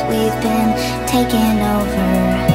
we've been taken over.